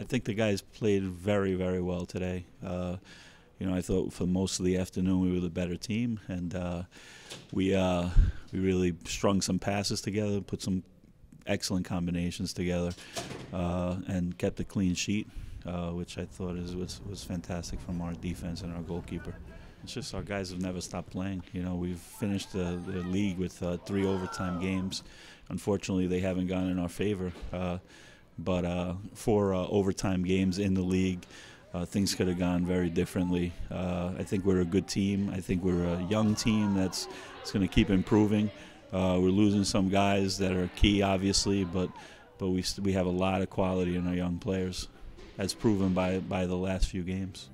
I think the guys played very, very well today. Uh, you know, I thought for most of the afternoon we were the better team, and uh, we uh, we really strung some passes together, put some excellent combinations together, uh, and kept a clean sheet, uh, which I thought is, was was fantastic from our defense and our goalkeeper. It's just our guys have never stopped playing. You know, we've finished the, the league with uh, three overtime games. Unfortunately, they haven't gone in our favor. But uh, four uh, overtime games in the league, uh, things could have gone very differently. Uh, I think we're a good team. I think we're a young team that's, that's going to keep improving. we're losing some guys that are key, obviously, but but we we have a lot of quality in our young players, as proven by by the last few games.